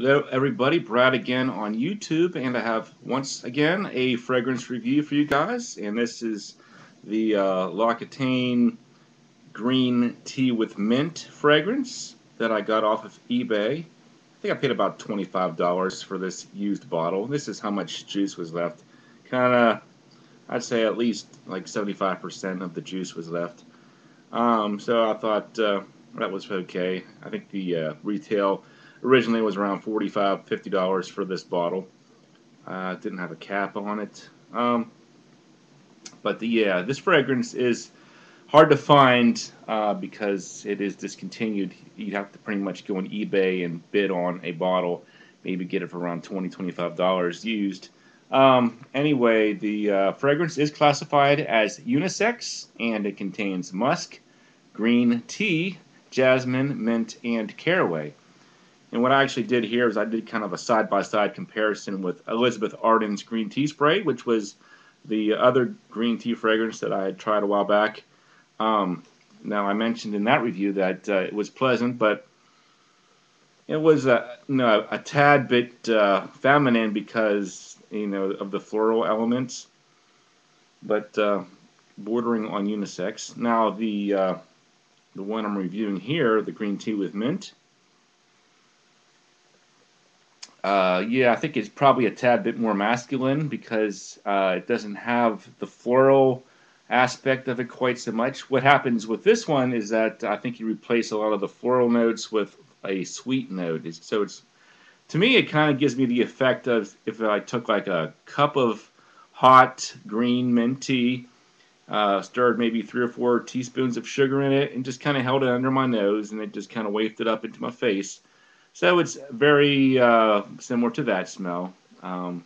Hello everybody, Brad again on YouTube and I have once again a fragrance review for you guys and this is the uh, L'Occitane Green Tea with Mint fragrance that I got off of eBay. I think I paid about $25 for this used bottle. This is how much juice was left. Kinda, I'd say at least like 75% of the juice was left. Um, so I thought uh, that was okay. I think the uh, retail originally it was around 45 50 dollars for this bottle. Uh, didn't have a cap on it. Um, but the, yeah this fragrance is hard to find uh, because it is discontinued. You'd have to pretty much go on eBay and bid on a bottle maybe get it for around 20 25 dollars used. Um, anyway the uh, fragrance is classified as unisex and it contains musk green tea jasmine mint and caraway and what I actually did here is I did kind of a side-by-side comparison with Elizabeth Arden's green tea spray, which was the other green tea fragrance that I had tried a while back. Um, now, I mentioned in that review that uh, it was pleasant, but it was a, you know, a tad bit uh, feminine because, you know, of the floral elements, but uh, bordering on unisex. Now, the, uh, the one I'm reviewing here, the green tea with mint, Uh, yeah, I think it's probably a tad bit more masculine because uh, it doesn't have the floral aspect of it quite so much. What happens with this one is that I think you replace a lot of the floral notes with a sweet note. So it's to me, it kind of gives me the effect of if I took like a cup of hot green mint tea, uh, stirred maybe three or four teaspoons of sugar in it, and just kind of held it under my nose, and it just kind of wafted up into my face. So it's very uh, similar to that smell. Um,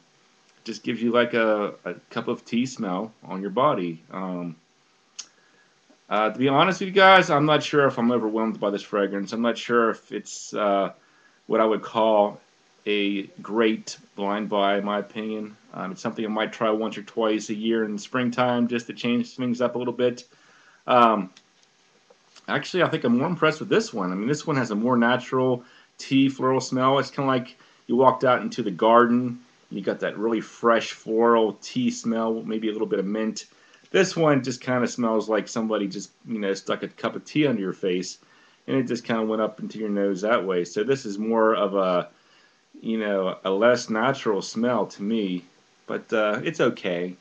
just gives you like a, a, cup of tea smell on your body. Um, uh, to be honest with you guys, I'm not sure if I'm overwhelmed by this fragrance. I'm not sure if it's uh, what I would call a great blind buy, in my opinion. Um, it's something I might try once or twice a year in the springtime just to change things up a little bit. Um, actually, I think I'm more impressed with this one. I mean, this one has a more natural tea floral smell. It's kind of like you walked out into the garden. You got that really fresh floral tea smell, maybe a little bit of mint. This one just kind of smells like somebody just, you know, stuck a cup of tea under your face and it just kind of went up into your nose that way. So this is more of a, you know, a less natural smell to me, but uh, it's okay.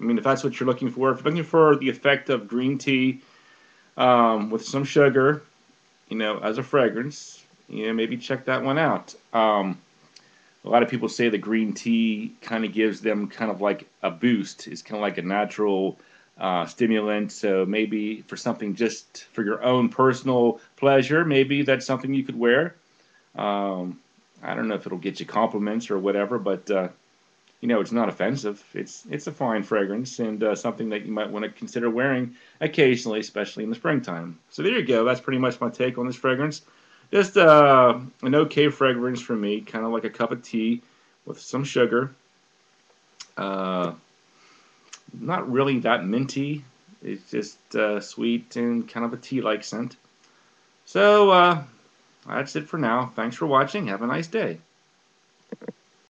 I mean, if that's what you're looking for, if you're looking for the effect of green tea um, with some sugar, you know, as a fragrance, you know, maybe check that one out. Um, a lot of people say the green tea kind of gives them kind of like a boost. It's kind of like a natural uh, stimulant. So maybe for something just for your own personal pleasure, maybe that's something you could wear. Um, I don't know if it'll get you compliments or whatever, but uh, you know, it's not offensive. It's it's a fine fragrance and uh, something that you might want to consider wearing occasionally, especially in the springtime. So there you go. That's pretty much my take on this fragrance. Just uh, an okay fragrance for me, kind of like a cup of tea with some sugar. Uh, not really that minty. It's just uh, sweet and kind of a tea-like scent. So, uh, that's it for now. Thanks for watching. Have a nice day.